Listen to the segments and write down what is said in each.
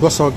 200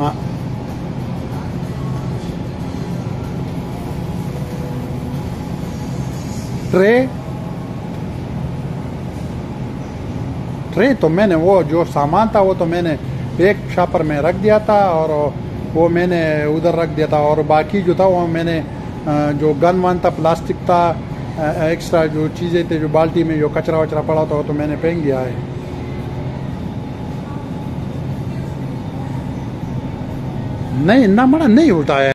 Ah. Tray tray तो मैंने वो जो सामान था वो तो मैंने एक शापर में रख दिया था और वो मैंने उधर रख दिया था और बाकी जो था वो मैंने जो गन वन था प्लास्टिक था एक्स्ट्रा जो चीज़ें थे जो बाल्टी में जो कचरा वचरा पड़ा था वो तो मैंने फेंक दिया है नहीं इतना बड़ा नहीं उठाया